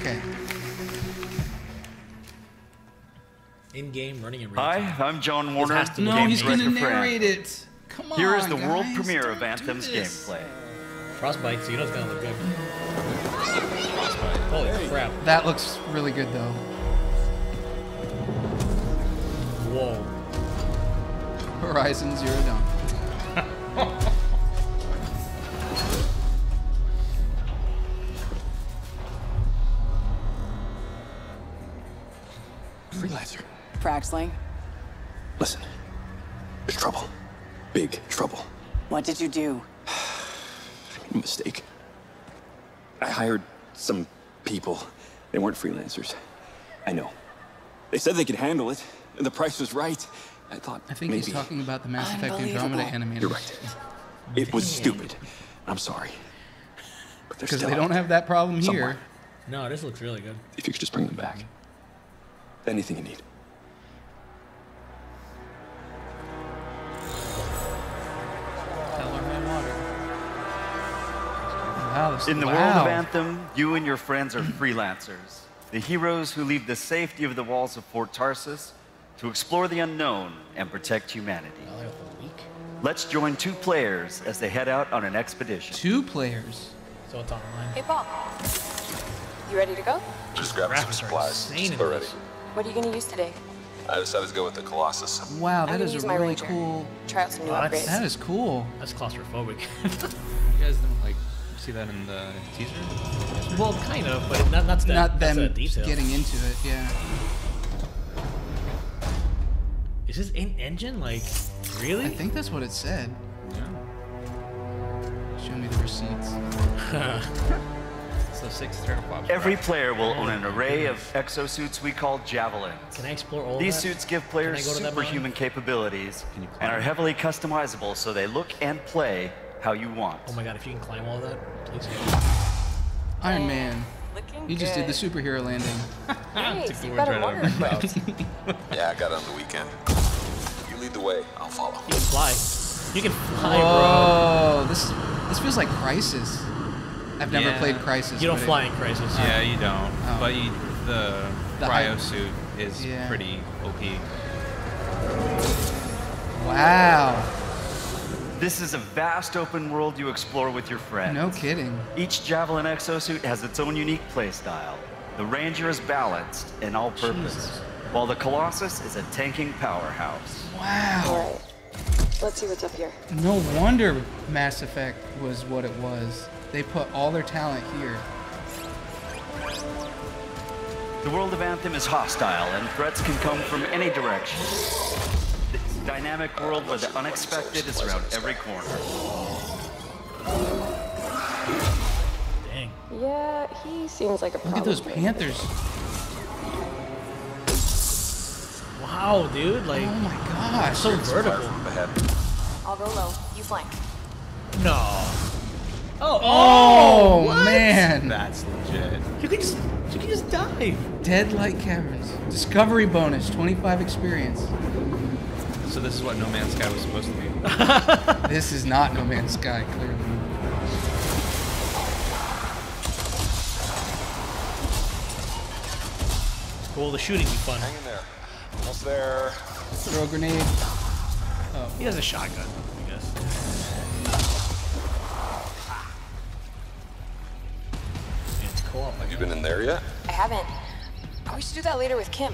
Okay. In game, running in real Hi, time. I'm John Warner. has to No, game's he's gonna narrate Anthem. it. Come on. Here is the world premiere of Anthem's gameplay. Frostbite, so you know it's gonna look good. Holy crap. That looks really good though. Whoa. Horizon Zero Dawn. Freelancer. Listen. There's trouble. Big trouble. what did you do? I made a mistake. I hired some people. They weren't freelancers. I know. They said they could handle it, and the price was right. I thought I think maybe he's talking about the Mass Effect Unbelievable. Andromeda animated. you're right. It was stupid. I'm sorry. But there's Because they don't have that problem here. somewhere. No, this looks really good. If you could just bring them back. Anything you need. Wow, this, In the wow. world of Anthem, you and your friends are freelancers. The heroes who leave the safety of the walls of Fort Tarsus to explore the unknown and protect humanity. I like the week. Let's join two players as they head out on an expedition. Two players. So it's online. Hey, Paul. You ready to go? Just grab some supplies. insane in Already. What are you going to use today? I decided to go with the Colossus. Wow, I'm that gonna is use a really Ranger. cool. Try out some new that's- upgrades. That is cool. That's claustrophobic. You guys didn't like see that in the teaser? well, kind of, but not, not, that, Not that's them a detail. getting into it. Yeah. Is this in engine? Like, really? I think that's what it said. Show me the receipts. So six teraflops. Every player will own an array of exosuits we call javelins. Can I explore all These that? suits give players go to that superhuman capabilities Can you and are heavily customizable so they look and play how you want. Oh my god, if you can climb all that, please. Iron Man. Looking He just did the superhero landing. Nice, you words better right out water of my equipped. Yeah, I got it on the weekend. You lead the way, I'll follow. You can fly. You can fly, bro. Oh, this this feels like Crysis. I've never Yeah. played Crysis. You don't but it- fly in Crysis. Yeah, you don't. Oh. But you, the, The cryo height- suit is Yeah. pretty OP. Wow. This is a vast open world you explore with your friends. No kidding. Each Javelin exosuit has its own unique playstyle. The Ranger is balanced and all purpose, Jesus. while the Colossus is a tanking powerhouse. Wow. All right. Let's see what's up here. No wonder Mass Effect was what it was. They put all their talent here. The world of Anthem is hostile, and threats can come from any direction. This dynamic world where the unexpected is around every corner. Dang. Yeah, he seems like a Look at those panthers. Wow, dude. Like, Oh my gosh. so vertical. I'll go low. You flank. No. Oh, oh, Oh, what? man. That's legit. You can just, you can just dive. Dead Light Caverns. Discovery bonus, 25 experience. So this is what No Man's Sky was supposed to be. This is not No Man's Sky, clearly. Cool. The shooting be fun. Hang in there. Almost there. Throw a grenade. Oh. He has a shotgun, I guess. It's co-op. Have you been in there yet? I haven't. We should do that later with Kim.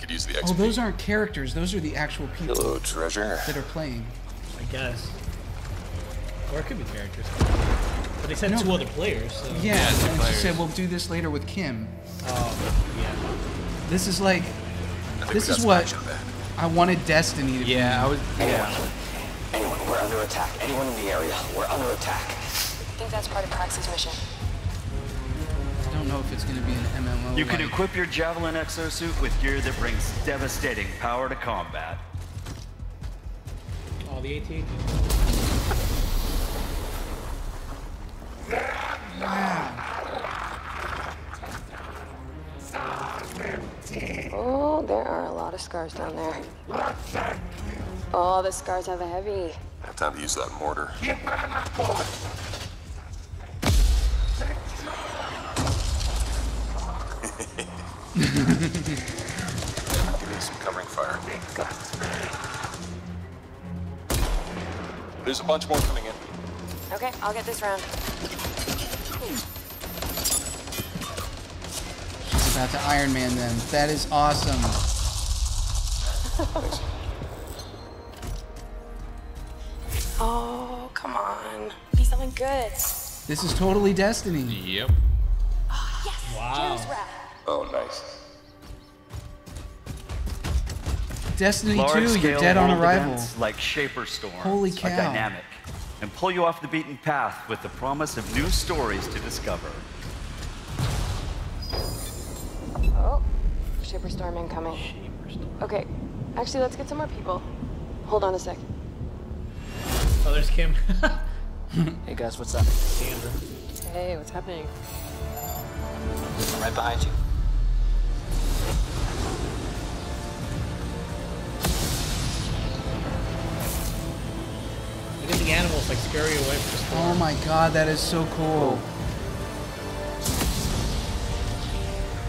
Yeah, you could use the XP. Oh, those aren't characters. Those are the actual people Hello, treasure. that are playing. I guess. Or it could be characters. But they said two other players. So. Yeah, two and she said we'll do this later with Kim. Oh, yeah. This is like, this is what. I wanted Destiny to Yeah, I was. Yeah. Anyone, we're under attack. Anyone in the area, we're under attack. I think that's part of Praxis' mission. Be. I don't know if it's going to be an MMO. You can equip your Javelin exosuit with gear that brings devastating power to combat. Oh, the AT-AT. Oh, there are a lot of scars down there. Oh, the scars have a heavy. Have time to use that mortar. Give me some covering fire. There's a bunch more coming in. Okay, I'll get this round. She's about to Iron Man them. That is awesome. Oh, come on. Be something good. This is totally Destiny. Yep. Oh, Yes. Wow. Joe's wrap. Oh, nice. Destiny 2, Large-scale you're dead on arrival. like Shaper Storm Holy are cow. dynamic and pull you off the beaten path with the promise of new stories to discover. Oh, Shaper Storm incoming. Okay, actually, let's get some more people. Hold on a sec. Oh, there's Kim. Hey guys, what's up? Sandra. Hey, what's happening? I'm right behind you. Like scurry away from the storm. Oh my god, that is so cool.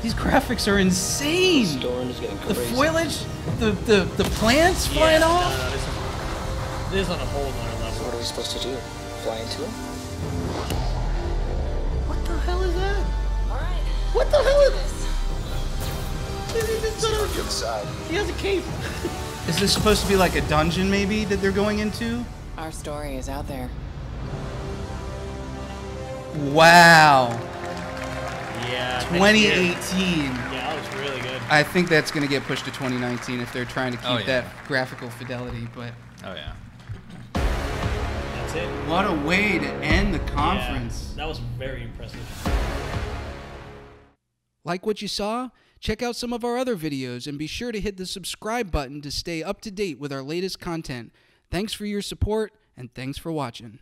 These graphics are insane. Storm is getting The foliage, the, the, the plants Yeah, flying no, off. No, this, is, this is on a whole nother What are we supposed to do? Fly into him? What the hell is that? All right. What the hell is this? this? On the other side. He has a cape. Is this supposed to be like a dungeon maybe that they're going into? Our story is out there. Wow. Yeah. 2018. Yeah, that was really good. I think that's going to get pushed to 2019 if they're trying to oh, keep Oh, yeah. that graphical fidelity. But Oh yeah. That's it. what a way to end the Yeah, conference. that was very impressive. Like what you saw? Check out some of our other videos and be sure to hit the subscribe button to stay up to date with our latest content. Thanks for your support and thanks for watching.